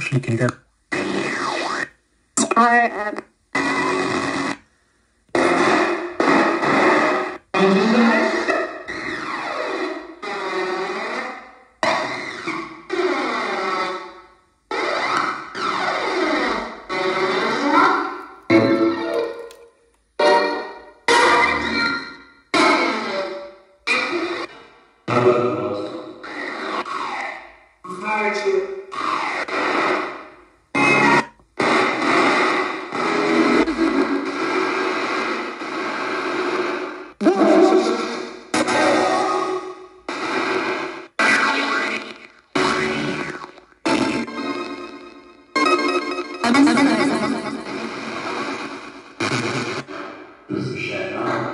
She can get. I am. Ist schön, ne?